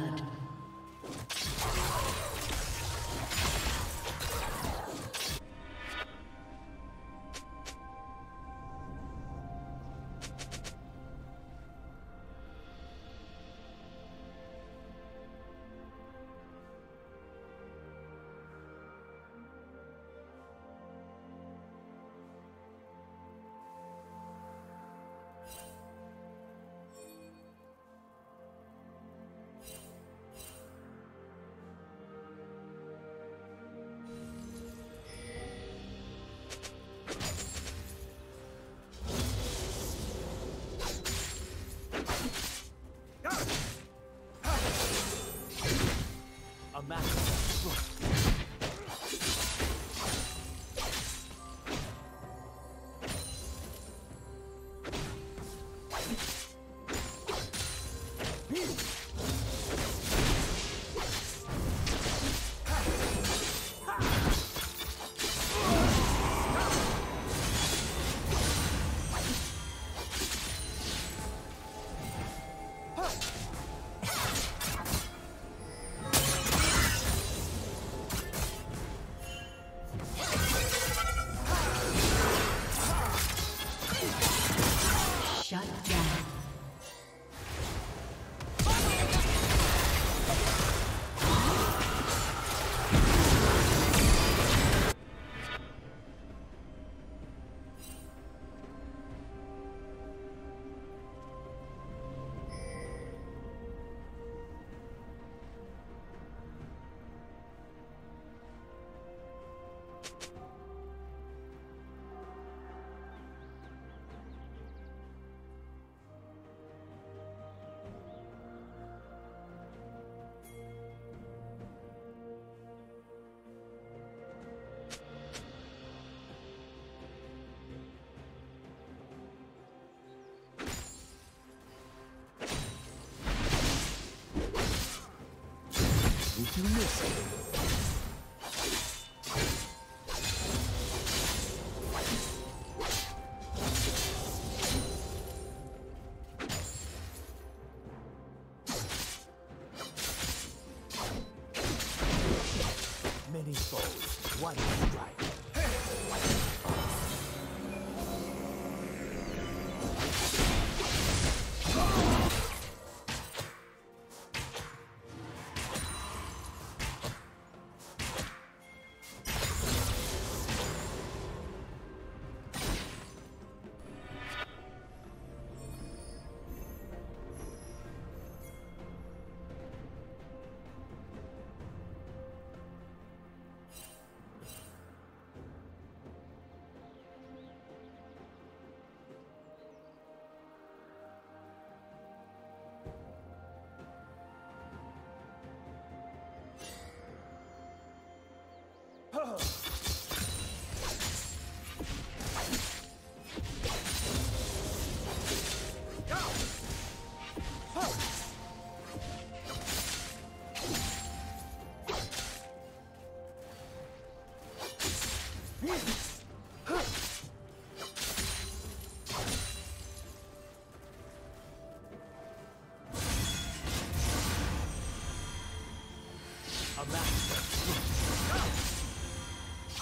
blood. you missed it.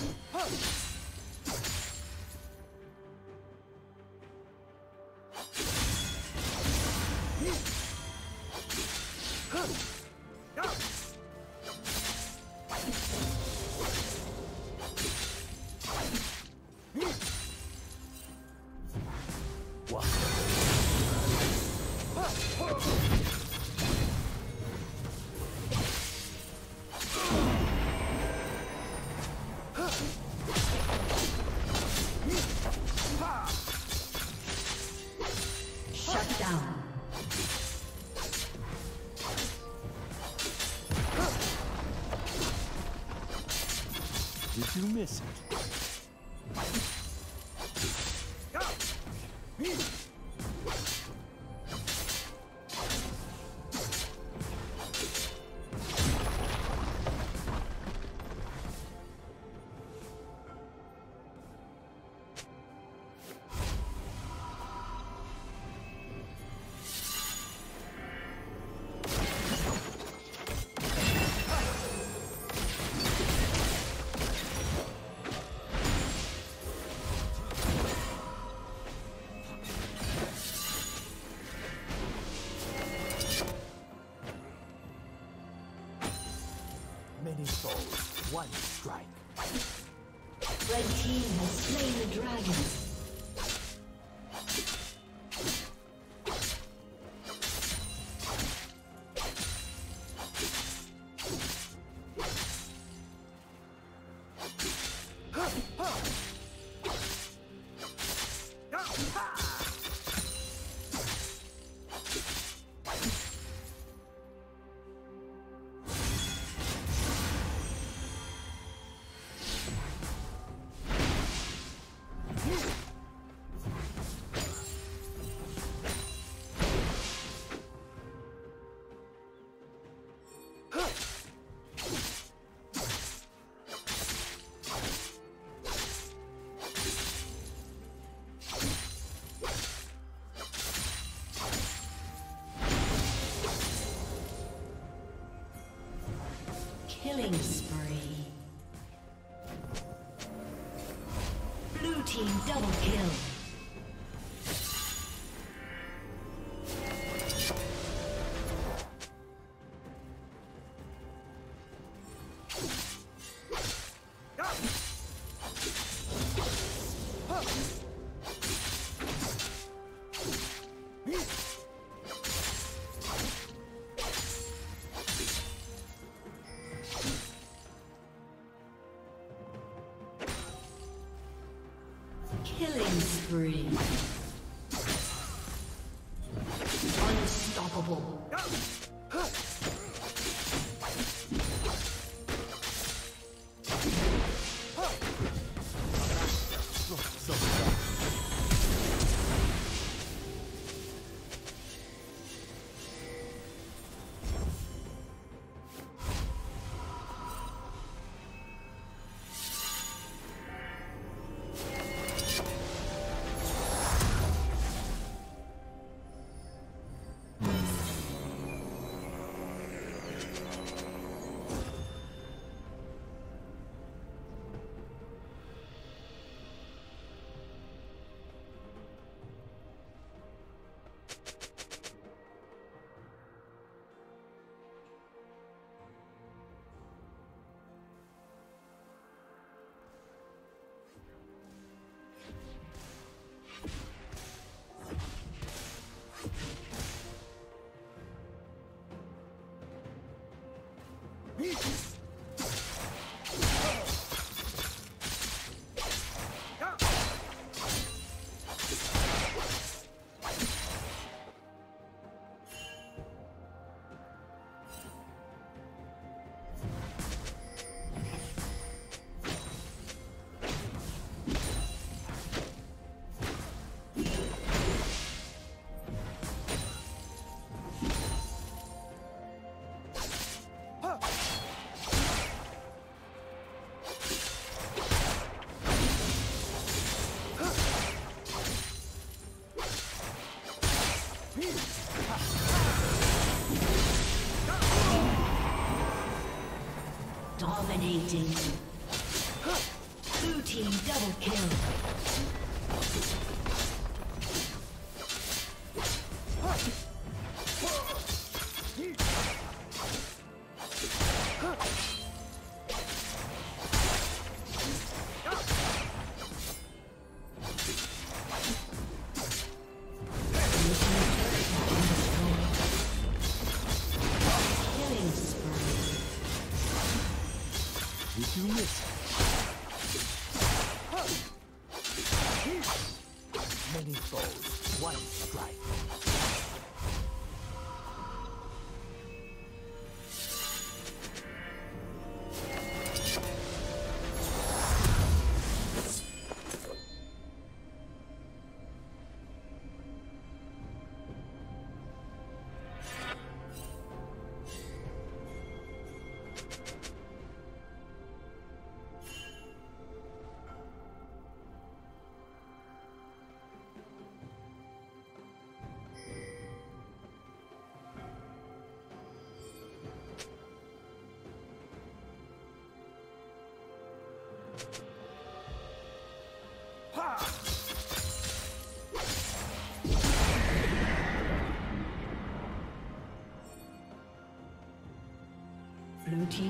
You miss? you miss it? Blue many souls, one strike. Red team has slain the dragon. Dominating.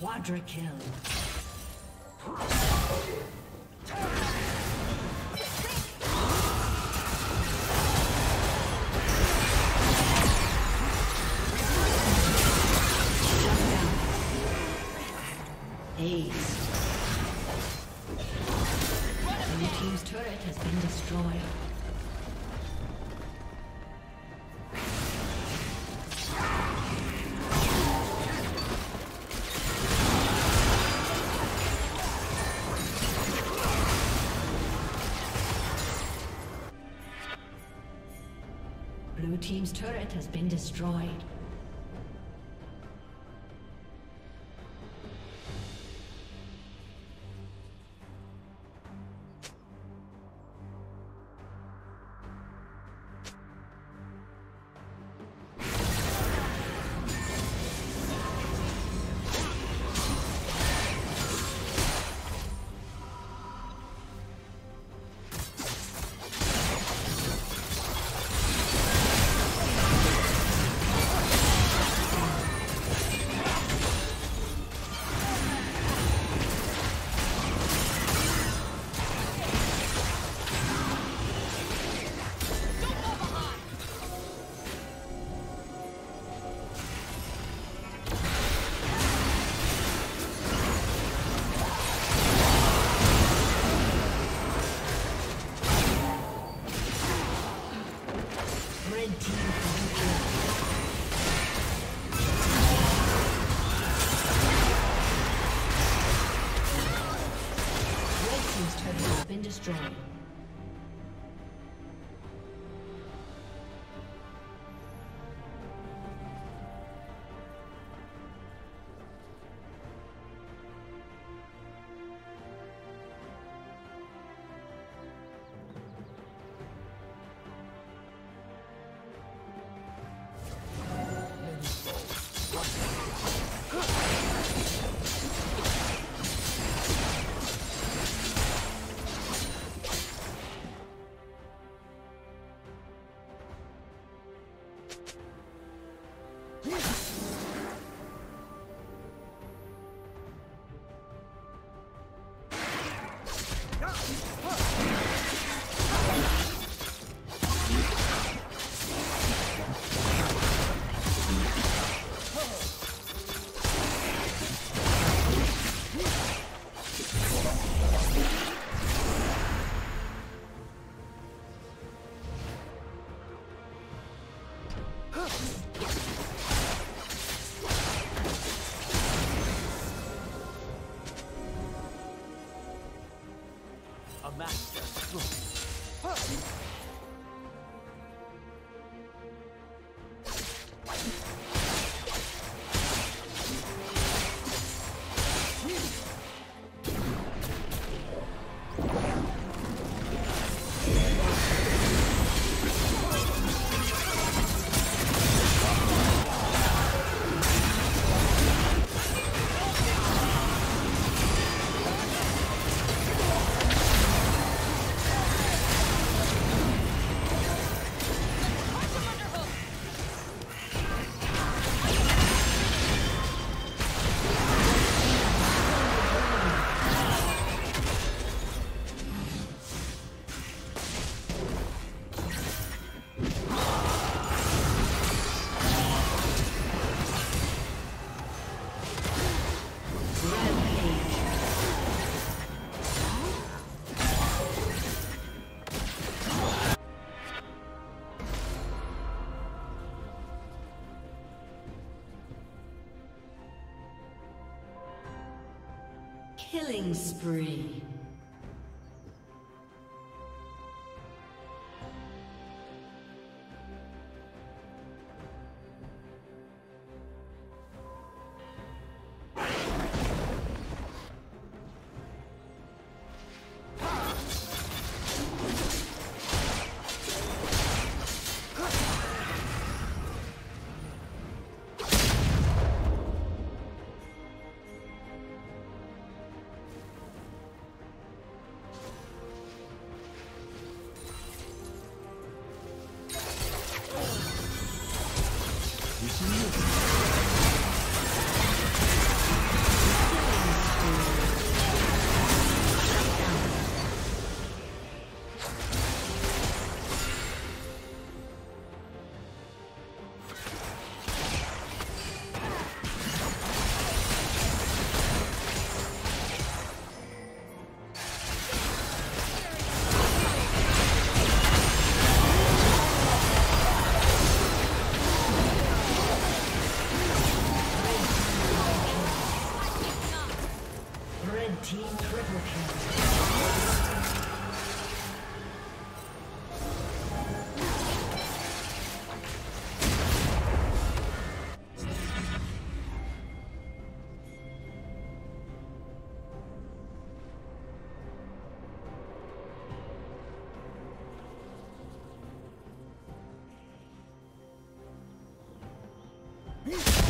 Quadra kill. Has been destroyed. Killing spree. Hmm.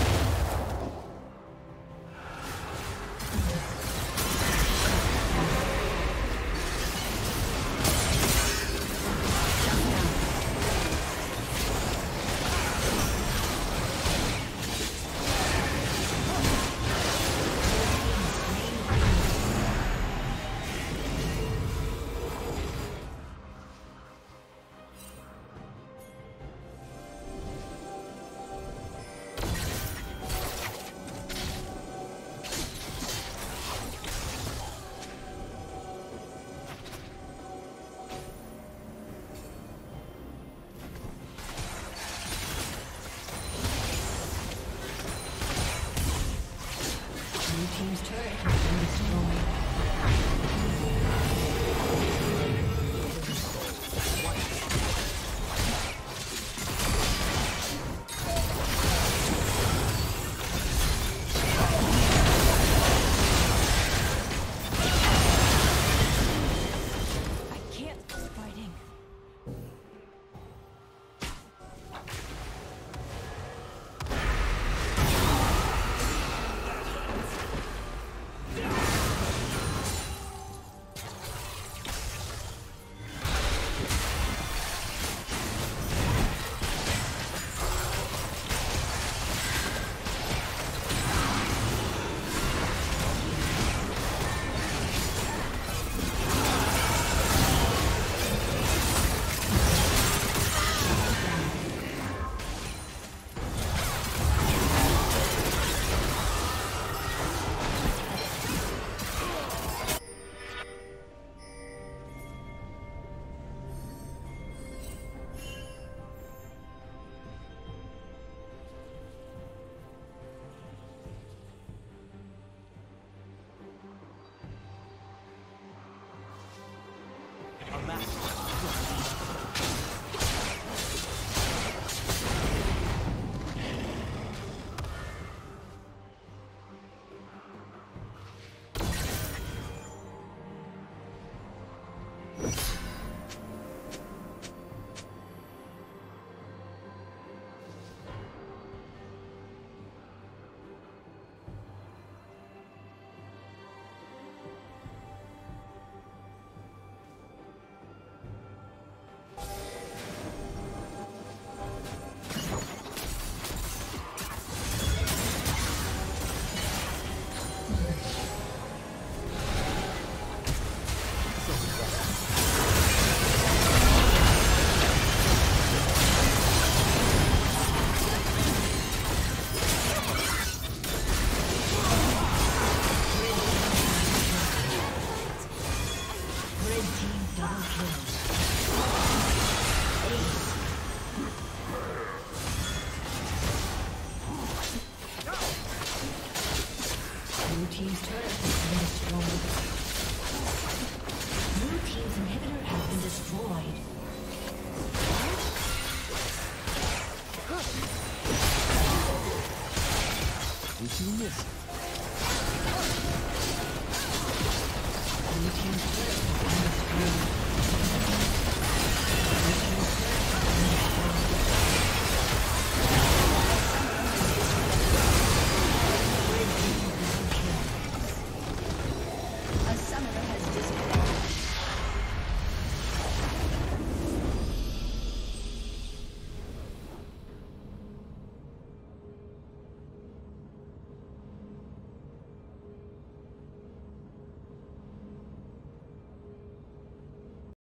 It?